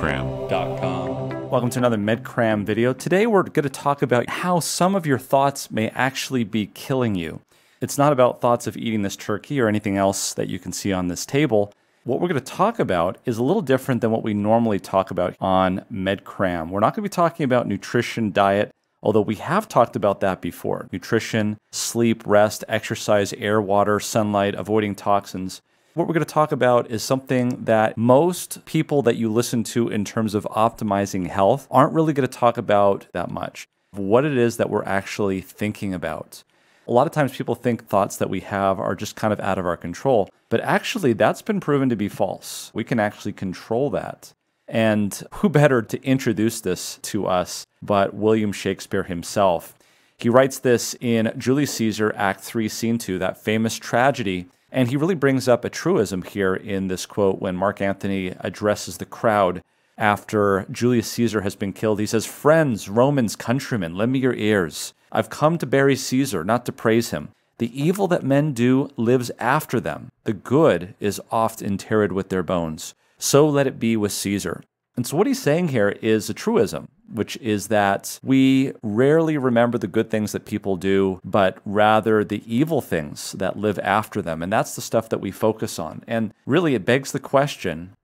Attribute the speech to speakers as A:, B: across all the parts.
A: medcram.com.
B: Welcome to another MedCram video. Today we're going to talk about how some of your thoughts may actually be killing you. It's not about thoughts of eating this turkey or anything else that you can see on this table. What we're going to talk about is a little different than what we normally talk about on MedCram. We're not going to be talking about nutrition, diet, although we have talked about that before nutrition, sleep, rest, exercise, air, water, sunlight, avoiding toxins. What we're going to talk about is something that most people that you listen to in terms of optimizing health aren't really going to talk about that much. What it is that we're actually thinking about. A lot of times people think thoughts that we have are just kind of out of our control, but actually that's been proven to be false. We can actually control that. And who better to introduce this to us but William Shakespeare himself? He writes this in Julius Caesar, Act 3, Scene 2, that famous tragedy and he really brings up a truism here in this quote when Mark Antony addresses the crowd after Julius Caesar has been killed. He says, Friends, Romans, countrymen, lend me your ears. I've come to bury Caesar, not to praise him. The evil that men do lives after them. The good is oft interred with their bones. So let it be with Caesar. And so, what he's saying here is a truism, which is that we rarely remember the good things that people do, but rather the evil things that live after them. And that's the stuff that we focus on. And really, it begs the question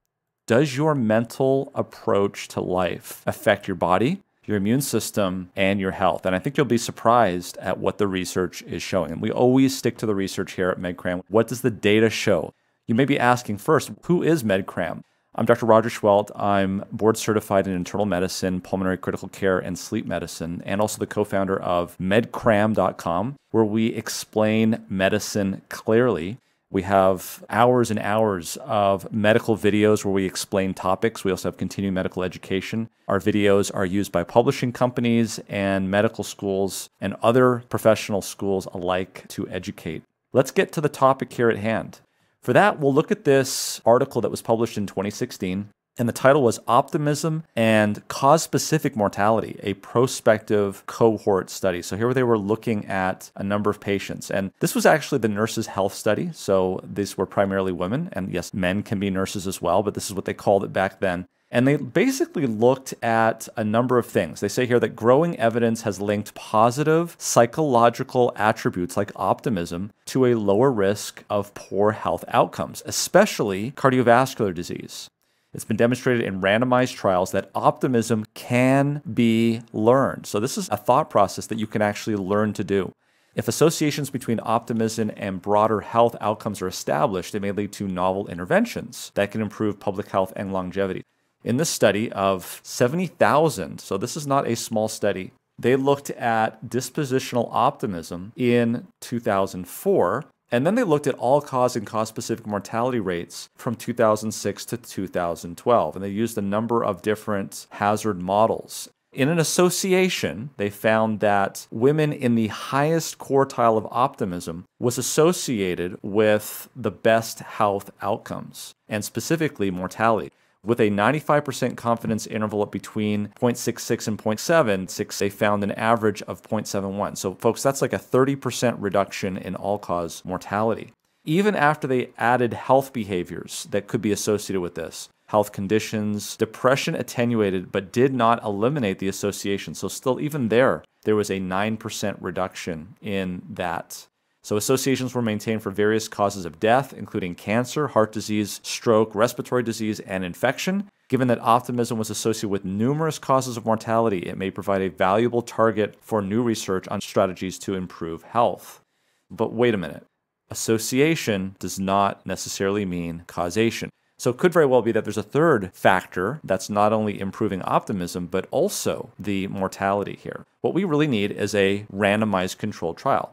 B: does your mental approach to life affect your body, your immune system, and your health? And I think you'll be surprised at what the research is showing. And we always stick to the research here at MedCram. What does the data show? You may be asking first, who is MedCram? I'm Dr. Roger Seheult. I'm board certified in internal medicine, pulmonary critical care, and sleep medicine, and also the co founder of medcram.com, where we explain medicine clearly. We have hours and hours of medical videos where we explain topics. We also have continuing medical education. Our videos are used by publishing companies and medical schools and other professional schools alike to educate. Let's get to the topic here at hand. For that, we'll look at this article that was published in 2016. And the title was Optimism and Cause Specific Mortality, a prospective cohort study. So here they were looking at a number of patients. And this was actually the nurses' health study. So these were primarily women. And yes, men can be nurses as well, but this is what they called it back then. And they basically looked at a number of things. They say here that growing evidence has linked positive psychological attributes like optimism to a lower risk of poor health outcomes, especially cardiovascular disease. It's been demonstrated in randomized trials that optimism can be learned. So, this is a thought process that you can actually learn to do. If associations between optimism and broader health outcomes are established, it may lead to novel interventions that can improve public health and longevity. In this study of 70,000, so this is not a small study, they looked at dispositional optimism in 2004. And then they looked at all cause and cause specific mortality rates from 2006 to 2012. And they used a number of different hazard models. In an association, they found that women in the highest quartile of optimism was associated with the best health outcomes, and specifically mortality with a 95% confidence interval between 0.66 and 0.76, they found an average of 0.71. So, folks, that's like a 30% reduction in all cause mortality. Even after they added health behaviors that could be associated with this, health conditions, depression attenuated but did not eliminate the association. So, still, even there, there was a 9% reduction in that so associations were maintained for various causes of death, including cancer, heart disease, stroke, respiratory disease, and infection. Given that optimism was associated with numerous causes of mortality, it may provide a valuable target for new research on strategies to improve health. But wait a minute. Association does not necessarily mean causation. So it could very well be that there's a third factor that's not only improving optimism, but also the mortality here. What we really need is a randomized controlled trial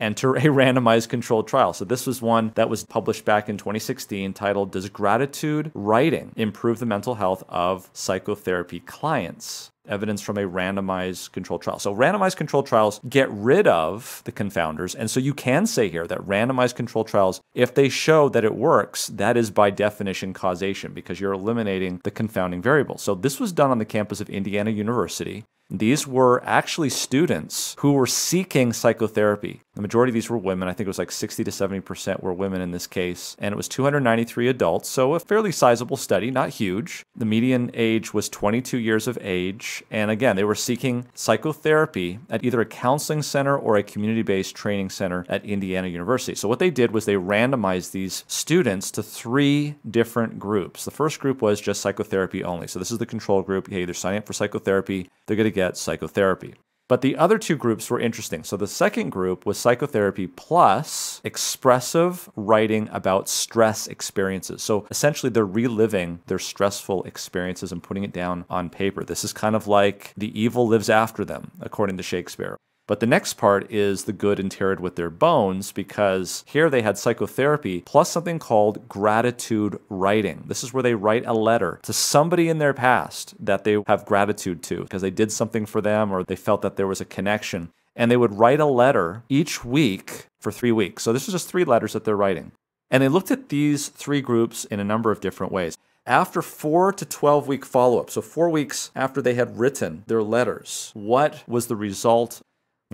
B: enter a randomized controlled trial. So this was one that was published back in 2016 titled Does Gratitude Writing Improve the Mental Health of Psychotherapy Clients? Evidence from a randomized controlled trial. So, randomized controlled trials get rid of the confounders. And so, you can say here that randomized controlled trials, if they show that it works, that is by definition causation because you're eliminating the confounding variable. So, this was done on the campus of Indiana University. These were actually students who were seeking psychotherapy. The majority of these were women. I think it was like 60 to 70% were women in this case. And it was 293 adults, so a fairly sizable study, not huge. The median age was 22 years of age. And again, they were seeking psychotherapy at either a counseling center or a community based training center at Indiana University. So what they did was they randomized these students to three different groups. The first group was just psychotherapy only. So this is the control group. Hey, they're signing up for psychotherapy, they're going to get psychotherapy. But the other two groups were interesting. So the second group was psychotherapy plus expressive writing about stress experiences. So essentially, they're reliving their stressful experiences and putting it down on paper. This is kind of like the evil lives after them, according to Shakespeare. But the next part is the good interred with their bones because here they had psychotherapy plus something called gratitude writing. This is where they write a letter to somebody in their past that they have gratitude to because they did something for them or they felt that there was a connection. And they would write a letter each week for three weeks. So this is just three letters that they're writing. And they looked at these three groups in a number of different ways. After four to 12 week follow up, so four weeks after they had written their letters, what was the result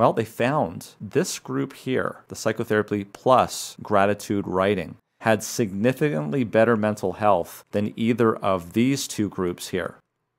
B: well, they found this group here, the psychotherapy plus gratitude writing, had significantly better mental health than either of these two groups here.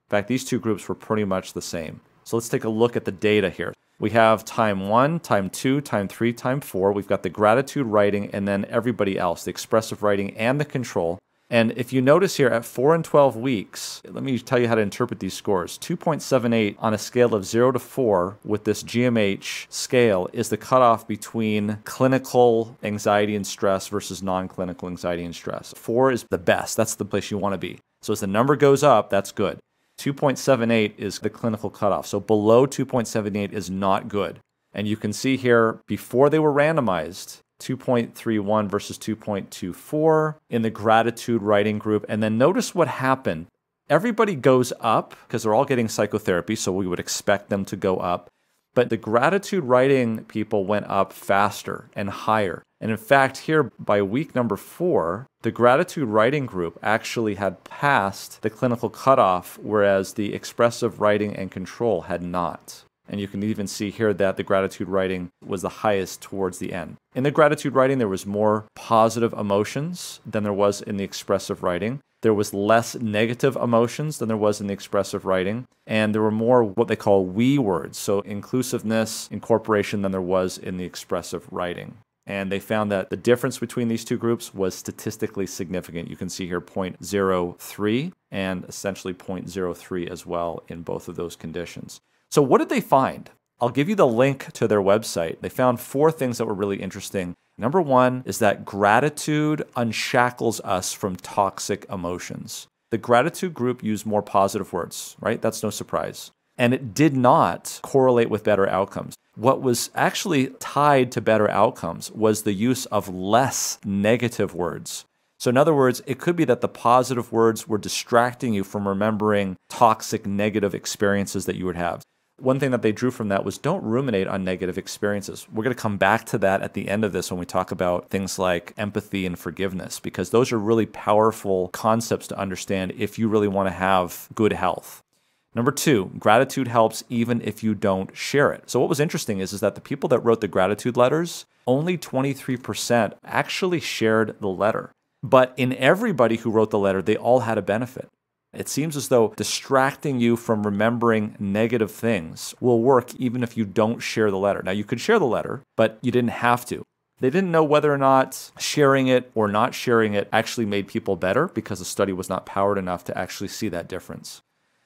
B: In fact, these two groups were pretty much the same. So let's take a look at the data here. We have time one, time two, time three, time four. We've got the gratitude writing and then everybody else, the expressive writing and the control. And if you notice here at 4 and 12 weeks, let me tell you how to interpret these scores. 2.78 on a scale of 0 to 4 with this GMH scale is the cutoff between clinical anxiety and stress versus non clinical anxiety and stress. 4 is the best, that's the place you want to be. So as the number goes up, that's good. 2.78 is the clinical cutoff. So below 2.78 is not good. And you can see here, before they were randomized, 2.31 versus 2.24 in the gratitude writing group. And then notice what happened. Everybody goes up because they're all getting psychotherapy, so we would expect them to go up. But the gratitude writing people went up faster and higher. And in fact, here by week number four, the gratitude writing group actually had passed the clinical cutoff, whereas the expressive writing and control had not. And you can even see here that the gratitude writing was the highest towards the end. In the gratitude writing, there was more positive emotions than there was in the expressive writing. There was less negative emotions than there was in the expressive writing. And there were more what they call we words, so inclusiveness, incorporation, than there was in the expressive writing. And they found that the difference between these two groups was statistically significant. You can see here 0.03 and essentially 0.03 as well in both of those conditions. So, what did they find? I'll give you the link to their website. They found four things that were really interesting. Number one is that gratitude unshackles us from toxic emotions. The gratitude group used more positive words, right? That's no surprise. And it did not correlate with better outcomes. What was actually tied to better outcomes was the use of less negative words. So, in other words, it could be that the positive words were distracting you from remembering toxic, negative experiences that you would have one thing that they drew from that was don't ruminate on negative experiences. We're going to come back to that at the end of this when we talk about things like empathy and forgiveness, because those are really powerful concepts to understand if you really want to have good health. Number two, gratitude helps even if you don't share it. So, what was interesting is, is that the people that wrote the gratitude letters, only 23% actually shared the letter. But in everybody who wrote the letter, they all had a benefit. It seems as though distracting you from remembering negative things will work even if you don't share the letter. Now, you could share the letter, but you didn't have to. They didn't know whether or not sharing it or not sharing it actually made people better because the study was not powered enough to actually see that difference.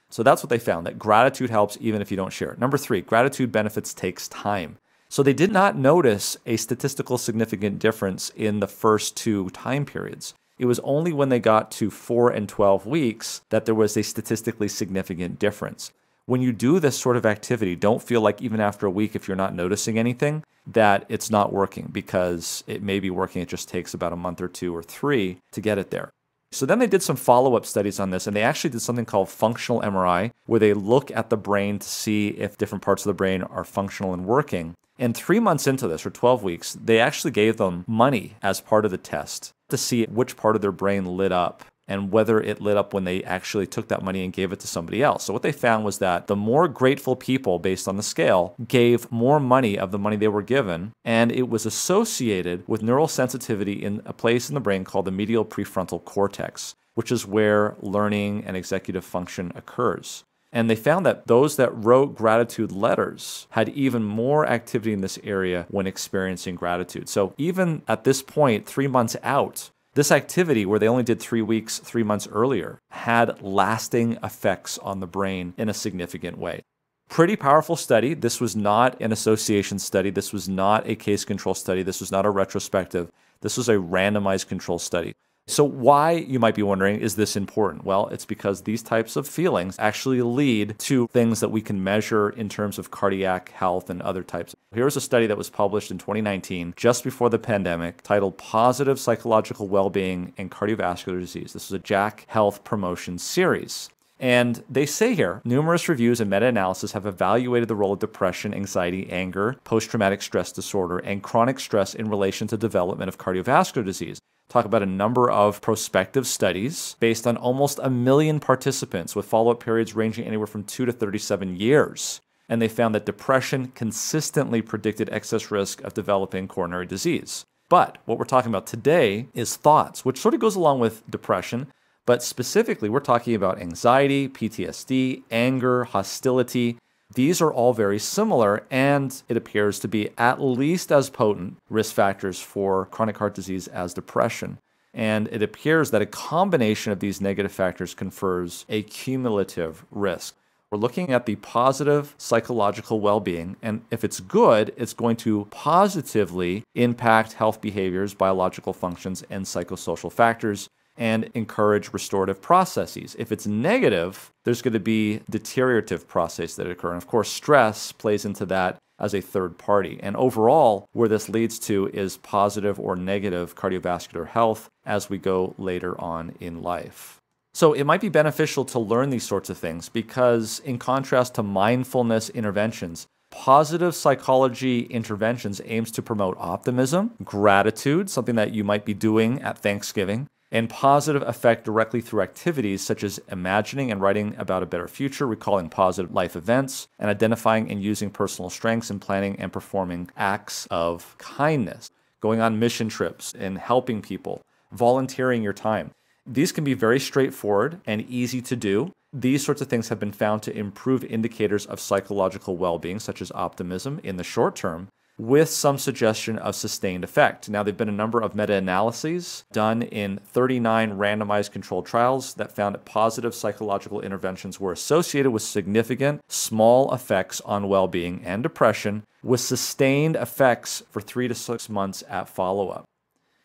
B: So that's what they found that gratitude helps even if you don't share it. Number three, gratitude benefits takes time. So they did not notice a statistical significant difference in the first two time periods. It was only when they got to 4 and 12 weeks that there was a statistically significant difference. When you do this sort of activity, don't feel like even after a week, if you're not noticing anything, that it's not working because it may be working. It just takes about a month or two or three to get it there. So then they did some follow up studies on this, and they actually did something called functional MRI, where they look at the brain to see if different parts of the brain are functional and working. And three months into this, or 12 weeks, they actually gave them money as part of the test to see which part of their brain lit up and whether it lit up when they actually took that money and gave it to somebody else. So, what they found was that the more grateful people, based on the scale, gave more money of the money they were given, and it was associated with neural sensitivity in a place in the brain called the medial prefrontal cortex, which is where learning and executive function occurs. And they found that those that wrote gratitude letters had even more activity in this area when experiencing gratitude. So, even at this point, three months out, this activity, where they only did three weeks, three months earlier, had lasting effects on the brain in a significant way. Pretty powerful study. This was not an association study. This was not a case control study. This was not a retrospective. This was a randomized control study. So, why, you might be wondering, is this important? Well, it's because these types of feelings actually lead to things that we can measure in terms of cardiac health and other types. Here's a study that was published in 2019, just before the pandemic, titled Positive Psychological Wellbeing and Cardiovascular Disease. This is a JACC Health Promotion series. And they say here numerous reviews and meta analysis have evaluated the role of depression, anxiety, anger, post traumatic stress disorder, and chronic stress in relation to development of cardiovascular disease talk about a number of prospective studies based on almost a million participants with follow up periods ranging anywhere from 2 to 37 years. And they found that depression consistently predicted excess risk of developing coronary disease. But what we're talking about today is thoughts, which sort of goes along with depression. But specifically, we're talking about anxiety, PTSD, anger, hostility, these are all very similar, and it appears to be at least as potent risk factors for chronic heart disease as depression. And it appears that a combination of these negative factors confers a cumulative risk. We're looking at the positive psychological well being, and if it's good, it's going to positively impact health behaviors, biological functions, and psychosocial factors and encourage restorative processes. If it's negative, there's going to be deteriorative processes that occur. And of course, stress plays into that as a third party. And overall, where this leads to is positive or negative cardiovascular health as we go later on in life. So it might be beneficial to learn these sorts of things because, in contrast to mindfulness interventions, positive psychology interventions aims to promote optimism, gratitude, something that you might be doing at Thanksgiving, and positive effect directly through activities such as imagining and writing about a better future, recalling positive life events, and identifying and using personal strengths in planning and performing acts of kindness, going on mission trips and helping people, volunteering your time. These can be very straightforward and easy to do. These sorts of things have been found to improve indicators of psychological well being, such as optimism, in the short term, with some suggestion of sustained effect. Now, there have been a number of meta analyses done in 39 randomized controlled trials that found that positive psychological interventions were associated with significant small effects on well being and depression, with sustained effects for three to six months at follow up.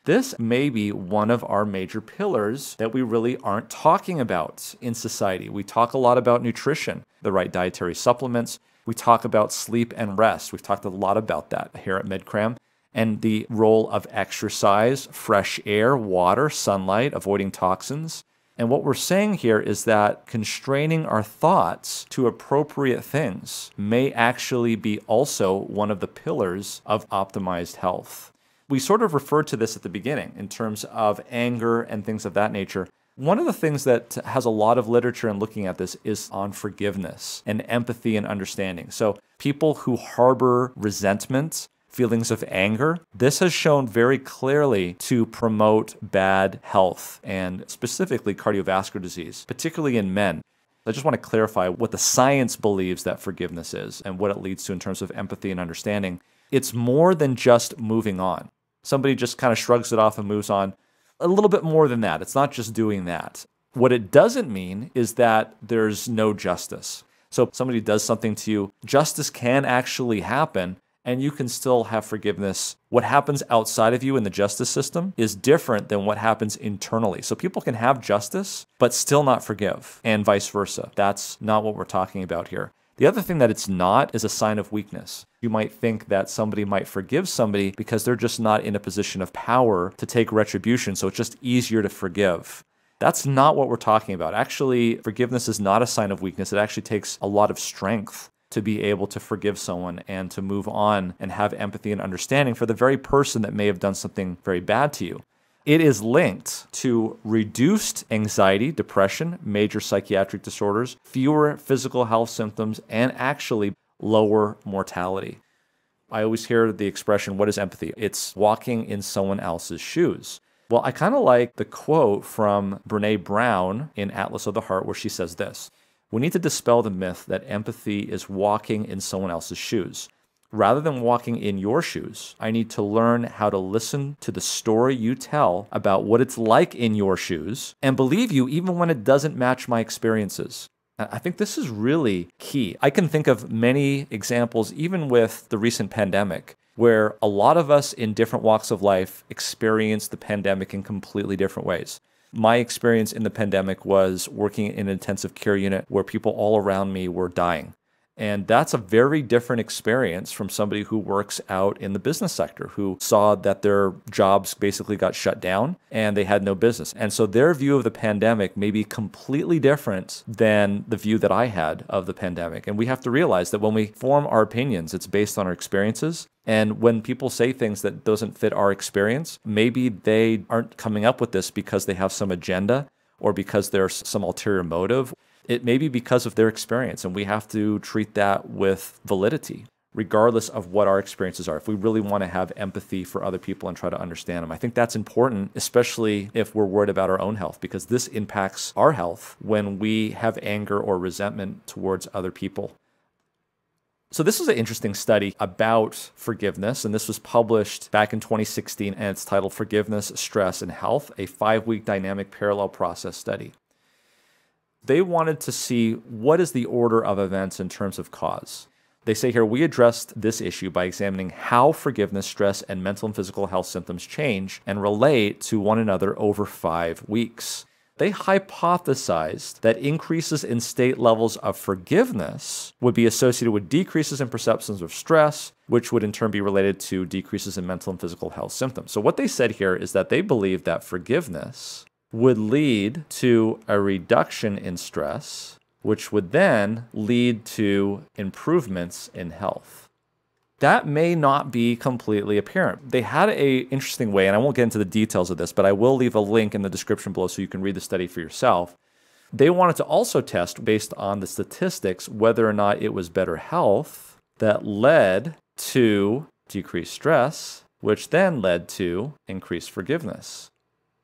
B: This may be one of our major pillars that we really aren't talking about in society. We talk a lot about nutrition, the right dietary supplements, we talk about sleep and rest. We've talked a lot about that here at MedCram and the role of exercise, fresh air, water, sunlight, avoiding toxins. And what we're saying here is that constraining our thoughts to appropriate things may actually be also one of the pillars of optimized health. We sort of referred to this at the beginning in terms of anger and things of that nature. One of the things that has a lot of literature in looking at this is on forgiveness and empathy and understanding. So, people who harbor resentment, feelings of anger, this has shown very clearly to promote bad health and specifically cardiovascular disease, particularly in men. I just want to clarify what the science believes that forgiveness is and what it leads to in terms of empathy and understanding. It's more than just moving on. Somebody just kind of shrugs it off and moves on a little bit more than that. It's not just doing that. What it doesn't mean is that there's no justice. So if somebody does something to you, justice can actually happen and you can still have forgiveness. What happens outside of you in the justice system is different than what happens internally. So people can have justice, but still not forgive, and vice versa. That's not what we're talking about here. The other thing that it's not is a sign of weakness. You might think that somebody might forgive somebody because they're just not in a position of power to take retribution, so it's just easier to forgive. That's not what we're talking about. Actually, forgiveness is not a sign of weakness. It actually takes a lot of strength to be able to forgive someone and to move on and have empathy and understanding for the very person that may have done something very bad to you it is linked to reduced anxiety, depression, major psychiatric disorders, fewer physical health symptoms, and actually lower mortality. I always hear the expression, what is empathy? It's walking in someone else's shoes. Well, I kind of like the quote from Brene Brown in Atlas of the Heart, where she says this We need to dispel the myth that empathy is walking in someone else's shoes. Rather than walking in your shoes, I need to learn how to listen to the story you tell about what it's like in your shoes and believe you even when it doesn't match my experiences. I think this is really key. I can think of many examples, even with the recent pandemic, where a lot of us in different walks of life experienced the pandemic in completely different ways. My experience in the pandemic was working in an intensive care unit where people all around me were dying. And that's a very different experience from somebody who works out in the business sector, who saw that their jobs basically got shut down and they had no business. And so their view of the pandemic may be completely different than the view that I had of the pandemic. And we have to realize that when we form our opinions, it's based on our experiences. And when people say things that doesn't fit our experience, maybe they aren't coming up with this because they have some agenda or because there's some ulterior motive it may be because of their experience, and we have to treat that with validity, regardless of what our experiences are. If we really want to have empathy for other people and try to understand them, I think that's important, especially if we're worried about our own health, because this impacts our health when we have anger or resentment towards other people. So, this was an interesting study about forgiveness, and this was published back in 2016, and it's titled Forgiveness, Stress, and Health A Five Week Dynamic Parallel Process Study they wanted to see what is the order of events in terms of cause. They say here, we addressed this issue by examining how forgiveness, stress, and mental and physical health symptoms change and relate to one another over five weeks. They hypothesized that increases in state levels of forgiveness would be associated with decreases in perceptions of stress, which would in turn be related to decreases in mental and physical health symptoms. So, what they said here is that they believe that forgiveness would lead to a reduction in stress, which would then lead to improvements in health. That may not be completely apparent. They had a interesting way, and I won't get into the details of this, but I will leave a link in the description below so you can read the study for yourself. They wanted to also test, based on the statistics, whether or not it was better health that led to decreased stress, which then led to increased forgiveness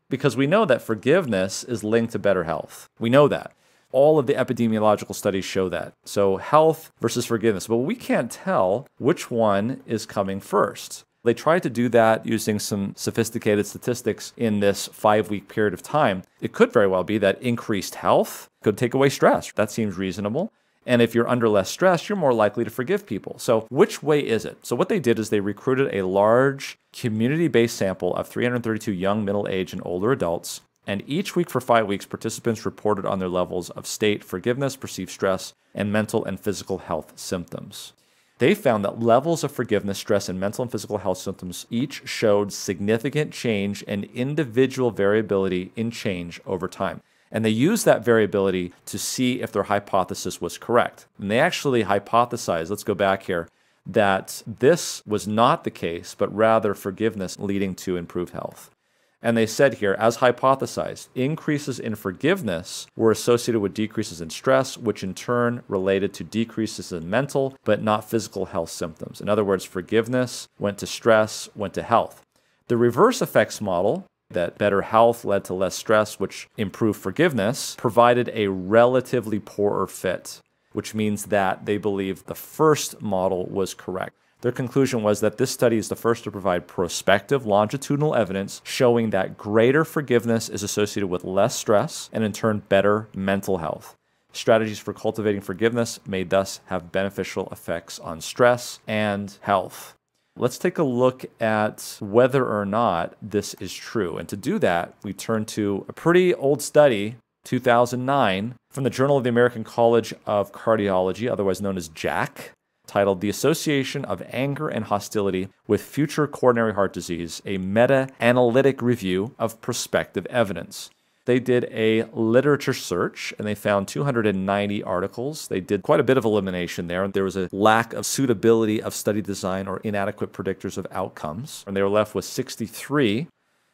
B: because we know that forgiveness is linked to better health. We know that. All of the epidemiological studies show that. So, health versus forgiveness. But we can't tell which one is coming first. They tried to do that using some sophisticated statistics in this five week period of time. It could very well be that increased health could take away stress. That seems reasonable. And if you're under less stress, you're more likely to forgive people. So, which way is it? So, what they did is they recruited a large community based sample of 332 young, middle aged, and older adults. And each week for five weeks, participants reported on their levels of state forgiveness, perceived stress, and mental and physical health symptoms. They found that levels of forgiveness, stress, and mental and physical health symptoms each showed significant change and individual variability in change over time. And they used that variability to see if their hypothesis was correct. And they actually hypothesized, let's go back here, that this was not the case, but rather forgiveness leading to improved health. And they said here, as hypothesized, increases in forgiveness were associated with decreases in stress, which in turn related to decreases in mental but not physical health symptoms. In other words, forgiveness went to stress, went to health. The reverse effects model that better health led to less stress, which improved forgiveness, provided a relatively poorer fit, which means that they believe the first model was correct. Their conclusion was that this study is the first to provide prospective longitudinal evidence showing that greater forgiveness is associated with less stress and, in turn, better mental health. Strategies for cultivating forgiveness may thus have beneficial effects on stress and health. Let's take a look at whether or not this is true. And to do that, we turn to a pretty old study, 2009, from the Journal of the American College of Cardiology, otherwise known as JACC, titled The Association of Anger and Hostility with Future Coronary Heart Disease, a meta analytic review of prospective evidence. They did a literature search and they found 290 articles. They did quite a bit of elimination there. There was a lack of suitability of study design or inadequate predictors of outcomes. And they were left with 63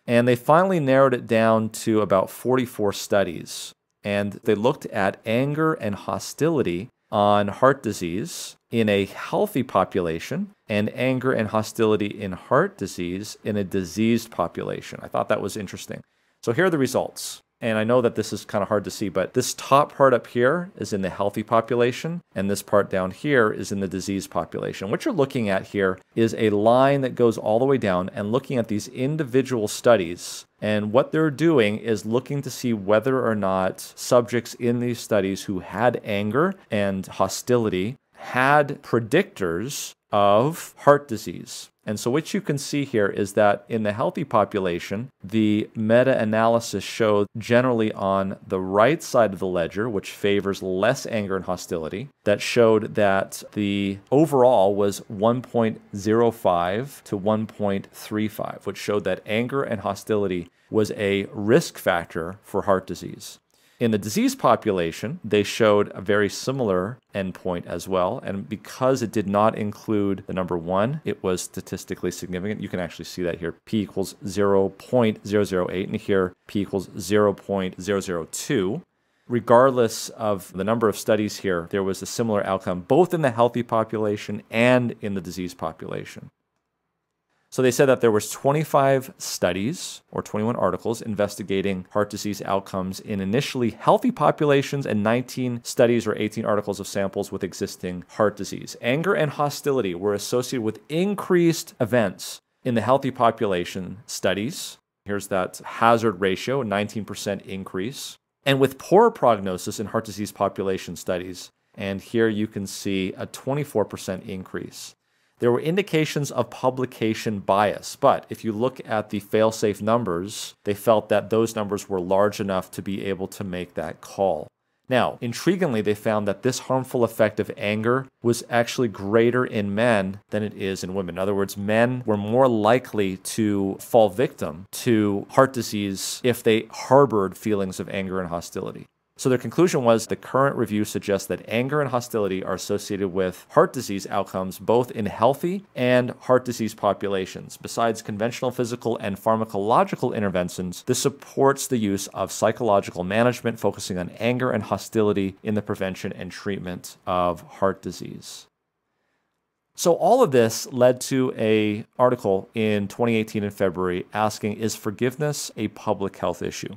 B: And they finally narrowed it down to about 44 studies. And they looked at anger and hostility on heart disease in a healthy population and anger and hostility in heart disease in a diseased population. I thought that was interesting. So here are the results. And I know that this is kind of hard to see, but this top part up here is in the healthy population, and this part down here is in the disease population. What you're looking at here is a line that goes all the way down and looking at these individual studies. And what they're doing is looking to see whether or not subjects in these studies who had anger and hostility had predictors of heart disease. And so, what you can see here is that in the healthy population, the meta analysis showed generally on the right side of the ledger, which favors less anger and hostility, that showed that the overall was 1.05 to 1.35, which showed that anger and hostility was a risk factor for heart disease. In the disease population, they showed a very similar endpoint as well. And because it did not include the number one, it was statistically significant. You can actually see that here p equals 0.008, and here p equals 0.002 regardless of the number of studies here, there was a similar outcome both in the healthy population and in the disease population. So they said that there was 25 studies or 21 articles investigating heart disease outcomes in initially healthy populations and 19 studies or 18 articles of samples with existing heart disease. Anger and hostility were associated with increased events in the healthy population studies. Here's that hazard ratio, a 19% increase. And with poor prognosis in heart disease population studies, and here you can see a 24% increase. There were indications of publication bias, but if you look at the failsafe numbers, they felt that those numbers were large enough to be able to make that call. Now, intriguingly, they found that this harmful effect of anger was actually greater in men than it is in women. In other words, men were more likely to fall victim to heart disease if they harbored feelings of anger and hostility. So their conclusion was the current review suggests that anger and hostility are associated with heart disease outcomes both in healthy and heart disease populations. Besides conventional physical and pharmacological interventions, this supports the use of psychological management focusing on anger and hostility in the prevention and treatment of heart disease. So all of this led to a article in 2018 in February asking is forgiveness a public health issue?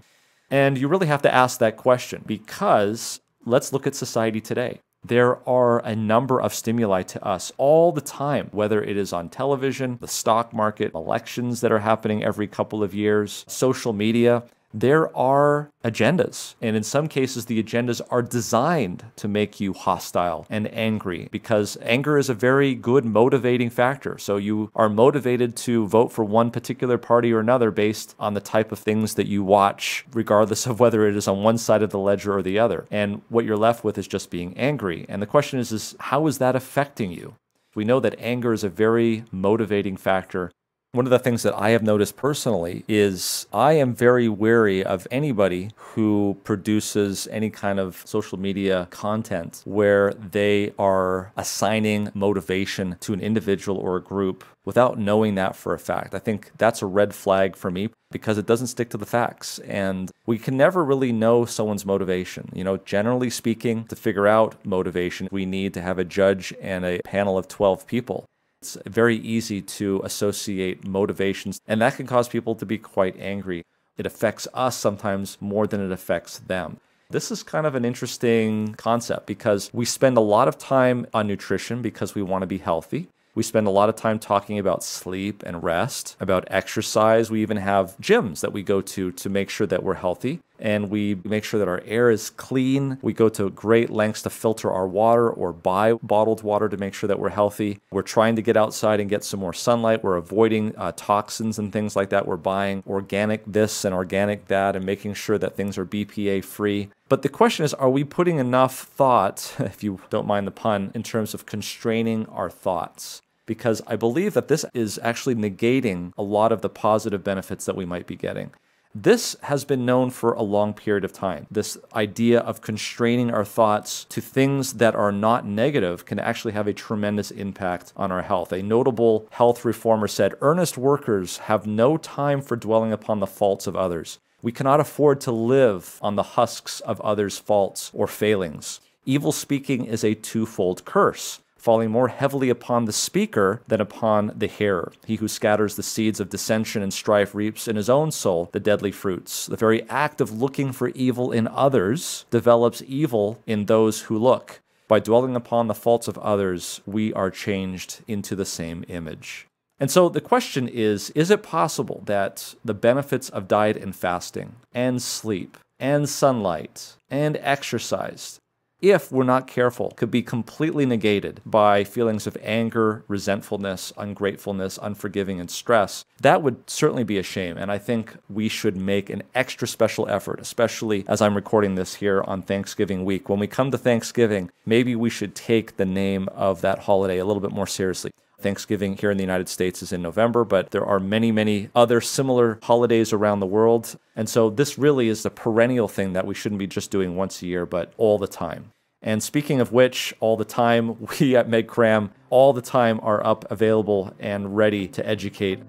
B: And you really have to ask that question because let's look at society today. There are a number of stimuli to us all the time, whether it is on television, the stock market, elections that are happening every couple of years, social media there are agendas. And in some cases, the agendas are designed to make you hostile and angry because anger is a very good motivating factor. So you are motivated to vote for one particular party or another based on the type of things that you watch, regardless of whether it is on one side of the ledger or the other. And what you're left with is just being angry. And the question is, is how is that affecting you? We know that anger is a very motivating factor one of the things that I have noticed personally is I am very wary of anybody who produces any kind of social media content where they are assigning motivation to an individual or a group without knowing that for a fact. I think that's a red flag for me because it doesn't stick to the facts. And we can never really know someone's motivation. You know, generally speaking, to figure out motivation, we need to have a judge and a panel of 12 people. It's very easy to associate motivations, and that can cause people to be quite angry. It affects us sometimes more than it affects them. This is kind of an interesting concept because we spend a lot of time on nutrition because we want to be healthy. We spend a lot of time talking about sleep and rest, about exercise. We even have gyms that we go to to make sure that we're healthy and we make sure that our air is clean. We go to great lengths to filter our water or buy bottled water to make sure that we're healthy. We're trying to get outside and get some more sunlight. We're avoiding uh, toxins and things like that. We're buying organic this and organic that and making sure that things are BPA free. But the question is are we putting enough thought, if you don't mind the pun, in terms of constraining our thoughts? because I believe that this is actually negating a lot of the positive benefits that we might be getting. This has been known for a long period of time. This idea of constraining our thoughts to things that are not negative can actually have a tremendous impact on our health. A notable health reformer said earnest workers have no time for dwelling upon the faults of others. We cannot afford to live on the husks of others' faults or failings. Evil speaking is a twofold curse falling more heavily upon the speaker than upon the hearer. He who scatters the seeds of dissension and strife reaps in his own soul the deadly fruits. The very act of looking for evil in others develops evil in those who look. By dwelling upon the faults of others, we are changed into the same image. And so the question is Is it possible that the benefits of diet and fasting, and sleep, and sunlight, and exercise, if we're not careful, could be completely negated by feelings of anger, resentfulness, ungratefulness, unforgiving, and stress. That would certainly be a shame. And I think we should make an extra special effort, especially as I'm recording this here on Thanksgiving week. When we come to Thanksgiving, maybe we should take the name of that holiday a little bit more seriously. Thanksgiving here in the United States is in November, but there are many, many other similar holidays around the world. And so this really is a perennial thing that we shouldn't be just doing once a year, but all the time. And speaking of which, all the time, we at MedCram all the time are up, available, and ready to educate.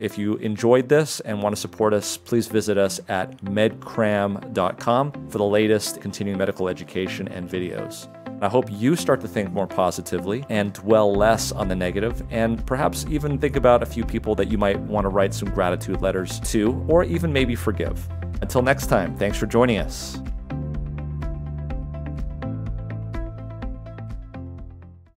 B: If you enjoyed this and want to support us, please visit us at medcram.com for the latest continuing medical education and videos. I hope you start to think more positively and dwell less on the negative, and perhaps even think about a few people that you might want to write some gratitude letters to, or even maybe forgive. Until next time, thanks for joining us.